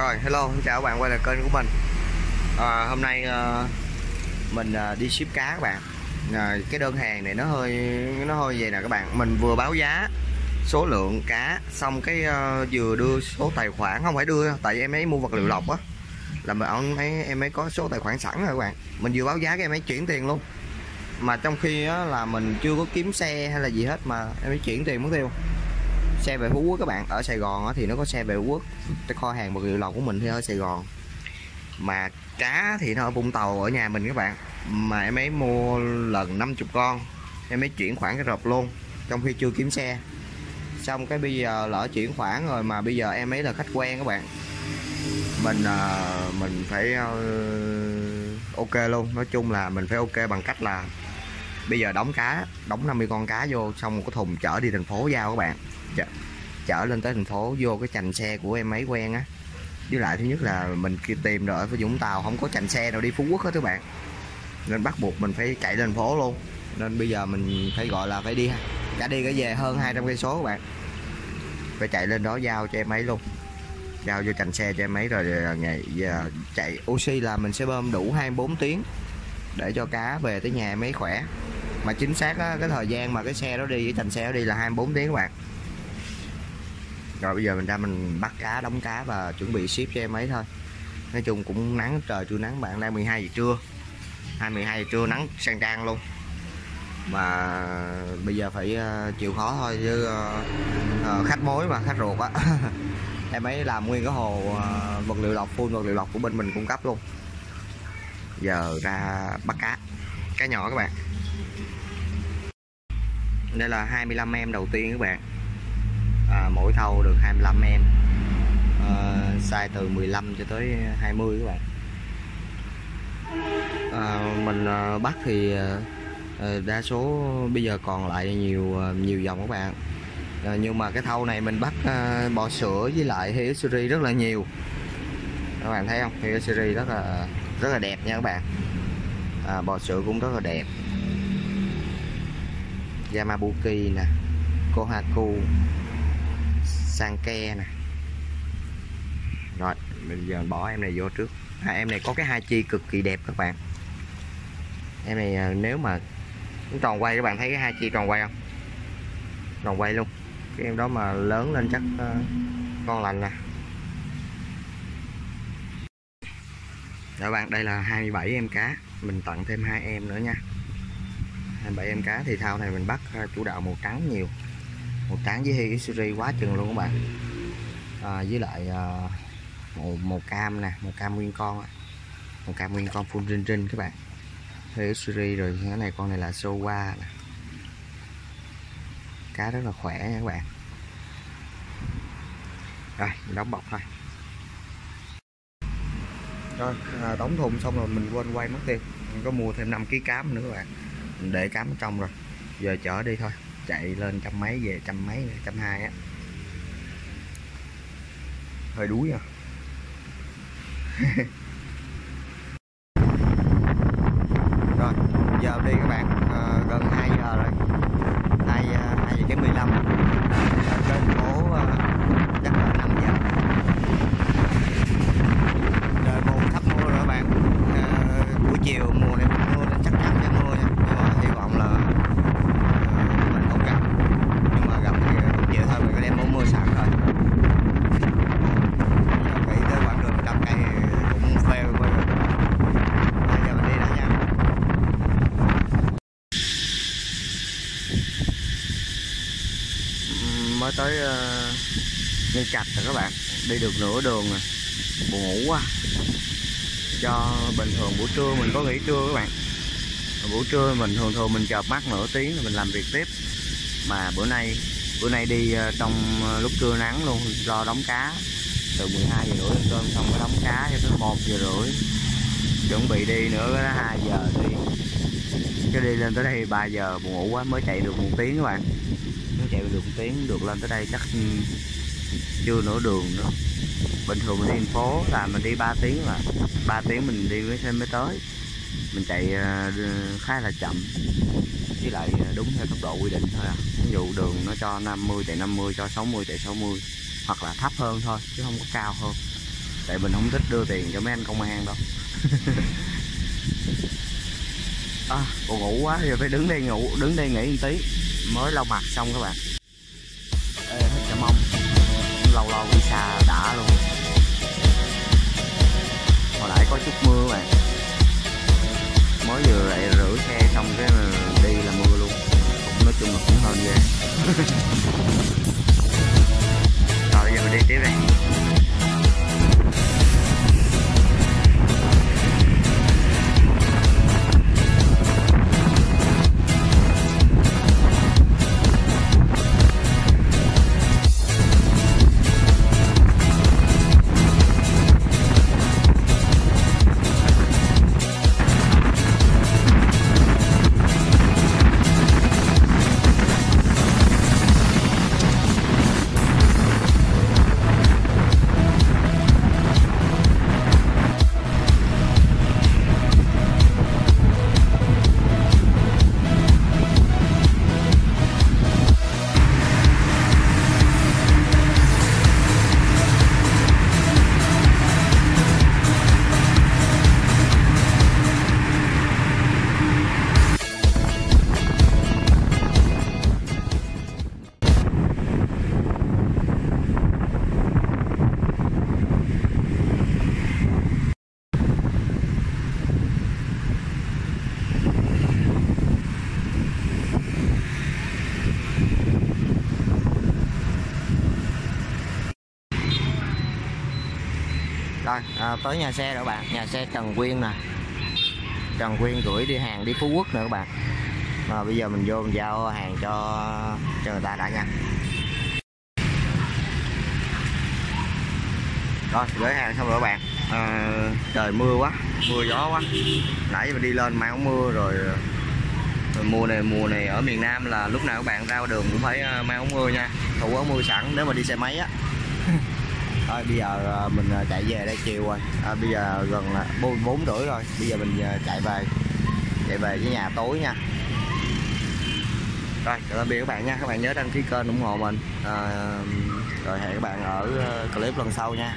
Rồi, hello, xin chào các bạn quay lại kênh của mình. À, Hôm nay à, mình à, đi ship cá các bạn. À, Cái đơn hàng này nó hơi nó hơi vậy nè các bạn. Mình vừa báo giá số lượng cá Xong cái à, vừa đưa số tài khoản Không phải đưa, tại vì em ấy mua vật liệu lọc á. Là mà ông ấy, em ấy có số tài khoản sẵn rồi các bạn. Mình vừa báo giá cái em ấy chuyển tiền luôn. Mà trong khi á, là mình chưa có kiếm xe hay là gì hết Mà em ấy chuyển tiền mất tiêu xe về Phú Quốc các bạn ở Sài Gòn thì nó có xe về Phú Quốc. Cái kho hàng vật liệu lầu của mình thì ở Sài Gòn. Mà cá thì nó ở Vũng Tàu ở nhà mình các bạn. Mà em ấy mua lần 50 con. Em ấy chuyển khoản cái rộp luôn trong khi chưa kiếm xe. Xong cái bây giờ lỡ chuyển khoản rồi mà bây giờ em ấy là khách quen các bạn. Mình uh, mình phải uh, ok luôn. Nói chung là mình phải ok bằng cách là bây giờ đóng cá đóng 50 con cá vô xong một cái thùng chở đi thành phố giao các bạn chở, chở lên tới thành phố vô cái chành xe của em ấy quen á. Với lại thứ nhất là mình kia tìm rồi ở Vũng Tàu không có chành xe nào đi Phú Quốc hết các bạn. Nên bắt buộc mình phải chạy lên thành phố luôn. Nên bây giờ mình phải gọi là phải đi cả đi cả về hơn 200 cây số các bạn. Phải chạy lên đó giao cho em ấy luôn. Giao vô chành xe cho em ấy rồi ngày giờ chạy oxy là mình sẽ bơm đủ 24 tiếng để cho cá về tới nhà em ấy khỏe. Mà chính xác á, cái thời gian mà cái xe đó đi cái chành xe đó đi là 24 tiếng các bạn rồi bây giờ mình ra mình bắt cá, đóng cá và chuẩn bị ship cho em ấy thôi. Nói chung cũng nắng, trời trưa nắng, bạn đang 12 giờ trưa. 22 giờ trưa nắng sang trang luôn. Mà bây giờ phải ờ, chịu khó thôi chứ ờ, ờ, khách mối mà, khách ruột á. Em ấy làm nguyên cái hồ vật liệu lọc, full vật liệu lọc của bên mình cung cấp luôn. Giờ ra bắt cá cá nhỏ các bạn. Đây là 25 em đầu tiên các bạn à, mỗi thâu được 25 em. À, size từ 15 cho tới 20 các bạn. À, mình à, bắt thì à, đa số bây giờ còn lại nhiều nhiều dòng các bạn. À, nhưng mà cái thâu này mình bắt à, bò sữa với lại History rất là nhiều. Các bạn thấy không? History rất là rất là đẹp nha các bạn. À, bò sữa cũng rất là đẹp. Yamabuki nè. Kohaku sang ke nè. Rồi bây giờ bỏ em này vô trước. À, em này có cái hai chi cực kỳ đẹp các bạn. Em này à, nếu mà tròn quay các bạn thấy cái hai chi tròn quay không? Tròn quay luôn. Cái em đó mà lớn lên chắc à, uh, con lành nè. Các bạn đây là 27 em cá. Mình tặng thêm hai em nữa nha. 27 em cá thì thao này mình bắt à, chủ đạo màu trắng nhiều một trắng với Hisuri quá chừng luôn các bạn. À, với lại à, màu, màu cam nè màu cam nguyên con màu cam nguyên con full rinh rinh các bạn. Hisuri rồi cái này con này là Sowa nè. Cá rất là khỏe nha các bạn. Rồi đóng bọc thôi. Rồi à, đóng thùng xong rồi mình quên quay mất tiêu. Mình có mua thêm 5 kg cám nữa các bạn. Mình để cám ở trong rồi. Giờ chở đi thôi chạy lên trăm mấy về trăm mấy trăm hai á. Hơi đuối à. Rồi giờ đi các bạn à, gần 2 giờ rồi. 2, 2 ờ, giờ kém 15 lên thành phố à, chắc là 5 giờ trời mùa sắp mưa rồi các bạn à, buổi chiều mùa này mưa nên chắc chắn sẽ mưa nha nhưng mà hy vọng là mình không gặp nhưng mà gặp thì cũng chịu thôi mình có đem mũ mưa sẵn rồi nghĩ tới quãng đường trăm cây cũng phê quá rồi bây giờ mình đi đã nha mới tới ờ, uh, ngay trạch rồi các bạn. Đi được nửa đường rồi buồn ngủ quá. Cho bình thường buổi trưa mình có nghỉ trưa các bạn. Buổi trưa mình thường thường mình chợp mắt nửa tiếng rồi mình làm việc tiếp. Mà bữa nay bữa nay đi ờ, trong ờ, lúc trưa nắng luôn lo đóng cá. Từ 12 giờ rưỡi ăn cơm xong mới đóng cá cho tới 1 giờ rưỡi. Chuẩn bị đi nữa đó 2 giờ đi. Cho đi lên tới đây 3 giờ buồn ngủ quá mới chạy được một tiếng các bạn chạy được một tiếng được lên tới đây chắc ừ, chưa nửa đường nữa. Bình thường mình đi thành phố là mình đi 3 tiếng là 3 tiếng mình đi với xe mới tới. Mình chạy ờ, khá là chậm với lại ờ, đúng theo tốc độ quy định thôi à. Ví dụ đường nó cho 50 chạy 50 cho 60 chạy 60 hoặc là thấp hơn thôi chứ không có cao hơn. Tại mình không thích đưa tiền cho mấy anh công an đâu. À, còn ngủ quá giờ phải đứng đây ngủ đứng đây nghỉ một tí mới lau mặt xong các bạn. Ê, hết cả mông. Lâu lâu đi xa đã luôn. Hồi nãy có chút mưa bạn, mới vừa lại rửa xe xong cái đi là mưa luôn. Cũng nói chung là cũng hơn ghê. Rồi giờ mình đi tiếp đây rồi à, ờ, tới nhà xe rồi các bạn. Nhà xe Trần Quyên nè. Trần Quyên gửi đi hàng đi Phú Quốc nữa các bạn. Mà bây giờ mình vô mình giao hàng cho cho người ta đã nha. Rồi gửi hàng xong rồi các bạn. À, trời mưa quá mưa gió quá. Nãy giờ mình đi lên mang mưa rồi, mùa này mùa này ở miền Nam là lúc nào các bạn ra đường cũng phải ờ, mang áo mưa nha. Thủ áo mưa sẵn nếu mà đi xe máy á thôi bây giờ ờ, mình ờ, chạy về đây chiều rồi. À, bây giờ gần là bốn bốn rưỡi rồi. Bây giờ mình chạy về chạy về với nhà tối nha. Rồi chào tạm biệt các bạn nha. Các bạn nhớ đăng ký kênh ủng hộ mình. À, rồi hẹn các bạn ở clip lần sau nha.